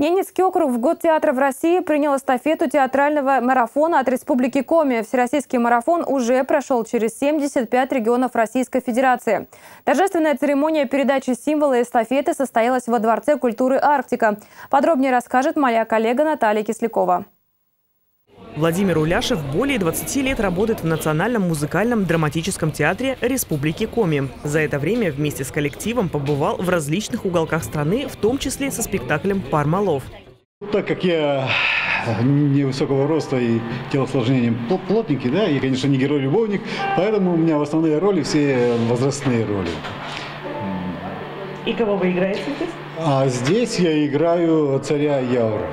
Ненецкий округ в год театра в России принял эстафету театрального марафона от Республики Коми. Всероссийский марафон уже прошел через 75 регионов Российской Федерации. Торжественная церемония передачи символа эстафеты состоялась во Дворце культуры «Арктика». Подробнее расскажет моя коллега Наталья Кислякова. Владимир Уляшев более 20 лет работает в Национальном музыкальном драматическом театре Республики Коми. За это время вместе с коллективом побывал в различных уголках страны, в том числе со спектаклем «Пармалов». Так как я невысокого роста и телосложением плотненький, да, и, конечно, не герой-любовник, поэтому у меня в основные роли все возрастные роли. И кого вы играете здесь? А здесь я играю царя Яура.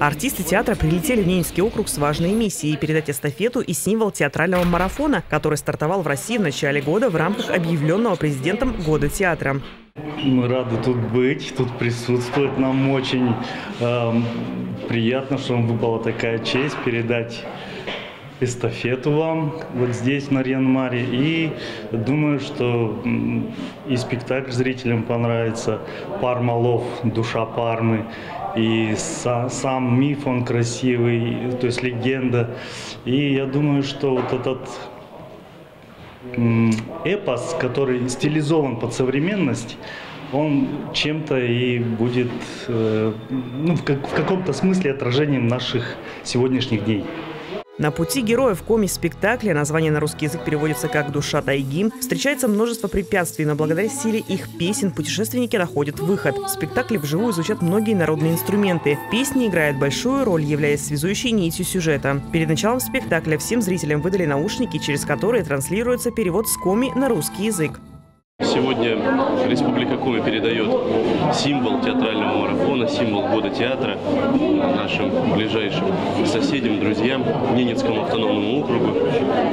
Артисты театра прилетели в Ненецкий округ с важной миссией – передать эстафету и символ театрального марафона, который стартовал в России в начале года в рамках объявленного президентом Года театра. Мы рады тут быть, тут присутствовать. Нам очень э, приятно, что вам выпала такая честь передать эстафету вам вот здесь, на Рьян-Маре. И думаю, что и спектакль зрителям понравится. Пармалов, душа Пармы. И са, сам миф, он красивый, то есть легенда. И я думаю, что вот этот эпос, который стилизован под современность, он чем-то и будет э, ну, в, как, в каком-то смысле отражением наших сегодняшних дней. На пути героев коми спектакля, название на русский язык переводится как «Душа тайги», встречается множество препятствий, но благодаря силе их песен путешественники находят выход. В спектакле вживую звучат многие народные инструменты. Песни играют большую роль, являясь связующей нитью сюжета. Перед началом спектакля всем зрителям выдали наушники, через которые транслируется перевод с коми на русский язык. Сегодня Республика Коми передает символ театрального марафона, символ года театра нашим ближайшим соседям, друзьям, Ненецкому автономному округу.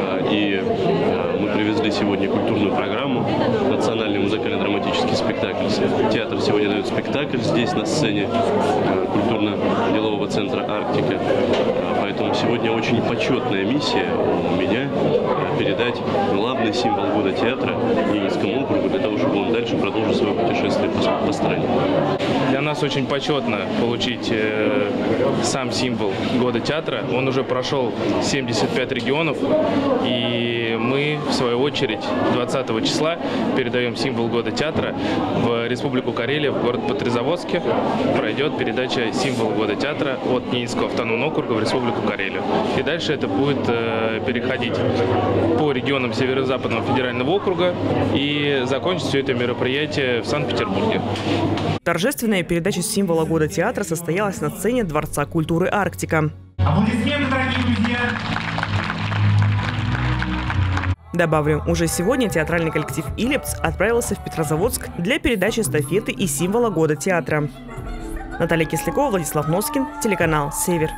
А, и а, мы привезли сегодня культурную программу, спектакль. Театр сегодня дает спектакль здесь, на сцене а, культурно-делового центра «Арктика». Поэтому сегодня очень почетная миссия у меня передать главный символ года театра Ненецкому округу для того, чтобы он дальше продолжил свое путешествие по стране. Нас очень почетно получить э, сам символ года театра. Он уже прошел 75 регионов, и мы, в свою очередь, 20 числа передаем символ года театра в Республику Карелия, в город Патризаводске. Пройдет передача символ года театра от Ненецкого автономного округа в Республику Карелию. И дальше это будет э, переходить по регионам Северо-Западного федерального округа и закончить все это мероприятие в Санкт-Петербурге. Торжественная передача символа года театра состоялась на сцене Дворца культуры «Арктика». Аплодисменты, дорогие друзья! Добавлю, уже сегодня театральный коллектив «Илепс» отправился в Петрозаводск для передачи эстафеты и символа года театра. Наталья Кислякова, Владислав Носкин, телеканал «Север».